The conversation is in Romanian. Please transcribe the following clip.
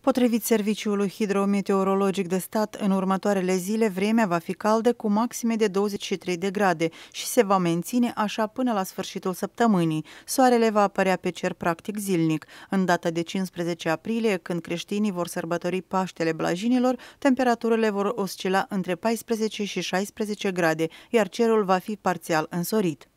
Potrivit Serviciului Hidrometeorologic de Stat, în următoarele zile vremea va fi caldă cu maxime de 23 de grade și se va menține așa până la sfârșitul săptămânii. Soarele va apărea pe cer practic zilnic. În data de 15 aprilie, când creștinii vor sărbători Paștele Blajinilor, temperaturile vor oscila între 14 și 16 grade, iar cerul va fi parțial însorit.